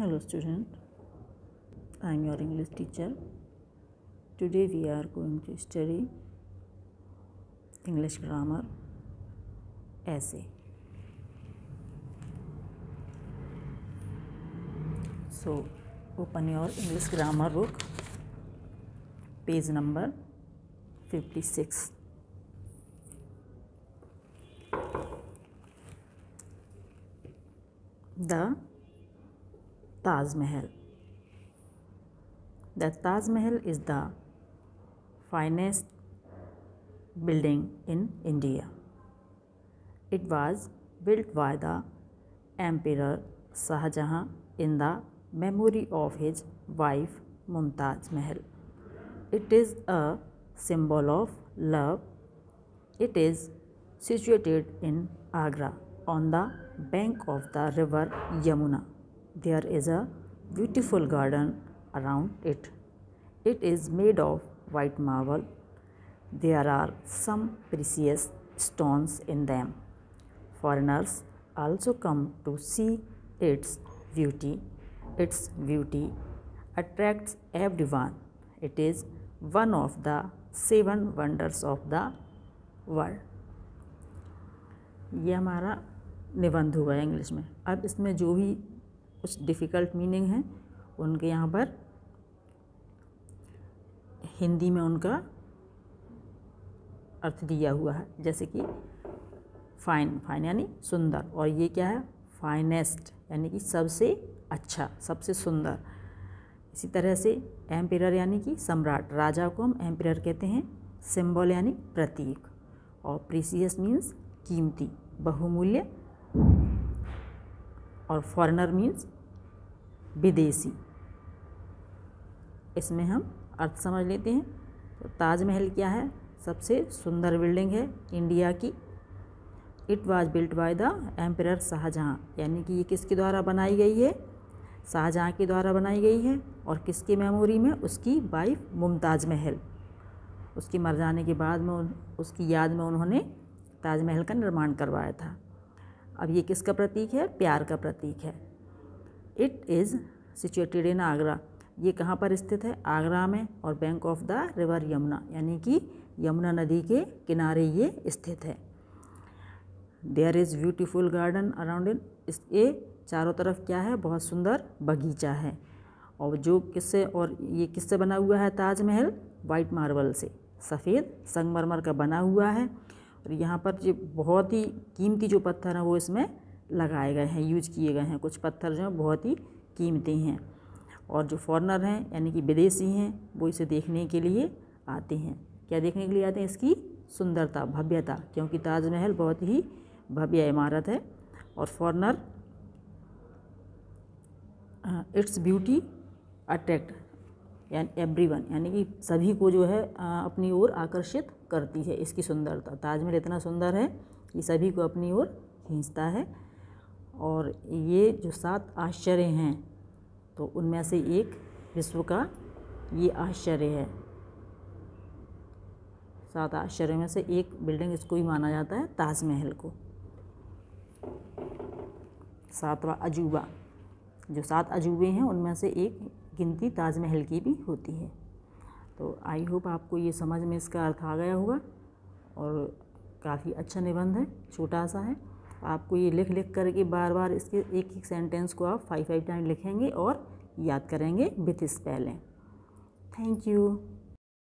Hello student, I am your English teacher. Today we are going to study English grammar essay. So open your English grammar book, page number 56. The Taj Mahal. The Taj Mahal is the finest building in India. It was built by the Emperor Shah Jahan in the memory of his wife Mumtaz Mahal. It is a symbol of love. It is situated in Agra on the bank of the river Yamuna. There is a beautiful garden around it. It is made of white marble. There are some precious stones in them. Foreigners also come to see its beauty. Its beauty attracts everyone. It is one of the seven wonders of the world. ये हमारा निबंध हुआ है English में अब इसमें जो भी कुछ डिफ़िकल्ट मीनिंग है, उनके यहाँ पर हिंदी में उनका अर्थ दिया हुआ है, जैसे कि फाइन फाइन यानी सुंदर, और ये क्या है? फाइनेस्ट यानी कि सबसे अच्छा सबसे सुंदर। इसी तरह से एम्पियर यानी कि सम्राट, राजा को हम एम्पियर कहते हैं सिंबल यानी प्रतीक, और प्रीसियस मीन्स कीमती, बहुमूल्य और फॉरेनर मीन्स विदेशी। इसमें हम अर्थ समझ लेते हैं। तो ताजमहल क्या है? सबसे सुंदर बिल्डिंग है इंडिया की। It was built by the emperor Shahjahan यानी कि ये किसके द्वारा बनाई गई है? शाहजहाँ के द्वारा बनाई गई है। और किसकी मेमोरी में? उसकी वाइफ मुमताज़ महल। उसके मर जाने के बाद में उसकी याद में उन्होंने ताजमहल का निर्माण करवाया था। अब ये किसका प्रतीक है? प्यार का प्रतीक है। It is situated in Agra ये कहाँ पर स्थित है? आगरा में और bank of the river Yamuna, यानी कि यमुना नदी के किनारे ये स्थित है। There is beautiful garden around in is, ये चारों तरफ़ क्या है? बहुत सुंदर बगीचा है। और जो किससे और ये किससे बना हुआ है? ताजमहल? वाइट मार्बल से। सफ़ेद संगमरमर का बना हुआ है। और यहाँ पर जो बहुत ही कीमती जो पत्थर हैं वो इसमें लगाए गए हैं, यूज़ किए गए हैं। कुछ पत्थर जो हैं बहुत ही कीमती हैं और जो फॉरनर हैं, यानी कि विदेशी हैं, वो इसे देखने के लिए आते हैं। क्या देखने के लिए आते हैं? इसकी सुंदरता, भव्यता, क्योंकि ताजमहल बहुत ही भव्य इमारत है और फॉरनर इट्स ब्यूटी अट्रैक्ट यानी एवरी वन यानी कि सभी को जो है अपनी ओर आकर्षित करती है इसकी सुंदरता। ताजमहल इतना सुंदर है कि सभी को अपनी ओर खींचता है। और ये जो सात आश्चर्य हैं तो उनमें से एक विश्व का ये आश्चर्य है। सात आश्चर्य में से एक बिल्डिंग इसको ही माना जाता है, ताजमहल को। सातवां अजूबा, जो सात अजूबे हैं, उनमें से एक गिनती ताजमहल की भी होती है। तो आई होप आपको ये समझ में इसका अर्थ आ गया होगा और काफ़ी अच्छा निबंध है, छोटा सा है। आपको ये लिख लिख करके बार बार इसके एक एक सेंटेंस को आप फाइव फाइव टाइम लिखेंगे और याद करेंगे विथ स्पेलिंग। Thank you